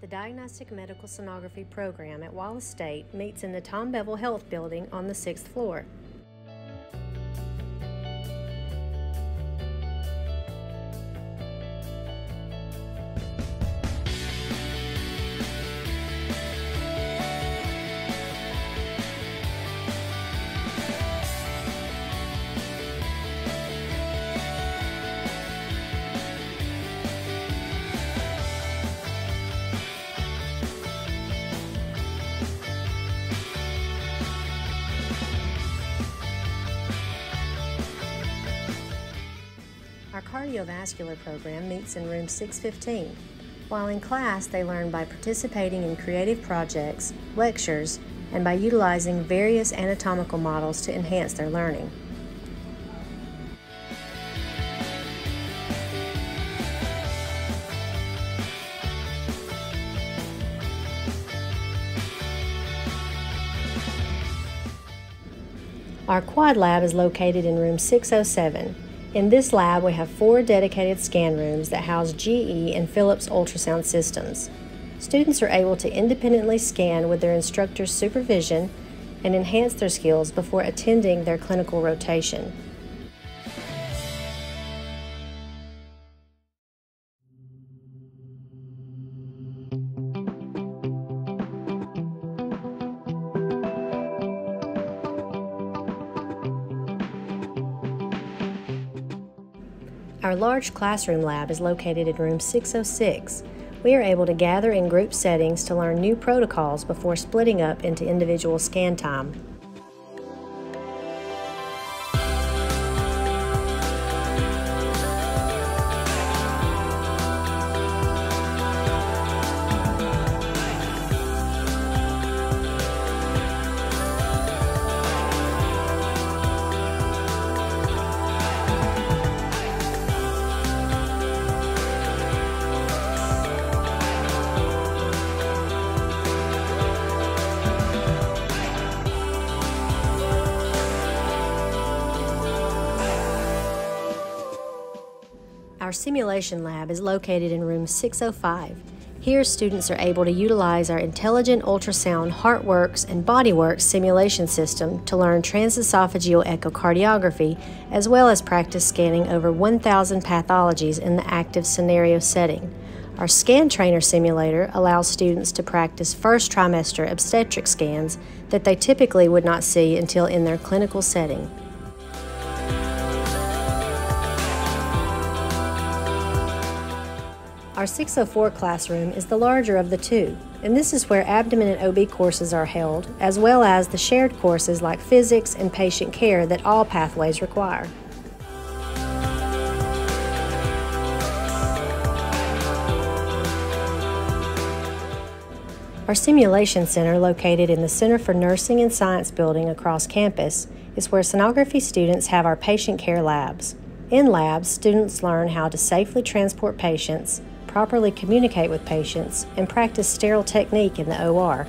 The Diagnostic Medical Sonography program at Wallace State meets in the Tom Bevill Health Building on the sixth floor. Our cardiovascular program meets in room 615. While in class, they learn by participating in creative projects, lectures, and by utilizing various anatomical models to enhance their learning. Our quad lab is located in room 607. In this lab, we have four dedicated scan rooms that house GE and Philips ultrasound systems. Students are able to independently scan with their instructor's supervision and enhance their skills before attending their clinical rotation. Our large classroom lab is located in room 606. We are able to gather in group settings to learn new protocols before splitting up into individual scan time. Our simulation lab is located in room 605. Here, students are able to utilize our intelligent ultrasound HeartWorks and BodyWorks simulation system to learn transesophageal echocardiography, as well as practice scanning over 1,000 pathologies in the active scenario setting. Our Scan Trainer simulator allows students to practice first trimester obstetric scans that they typically would not see until in their clinical setting. Our 604 classroom is the larger of the two, and this is where abdomen and OB courses are held, as well as the shared courses like physics and patient care that all pathways require. Our simulation center, located in the Center for Nursing and Science building across campus, is where sonography students have our patient care labs. In labs, students learn how to safely transport patients, properly communicate with patients, and practice sterile technique in the OR.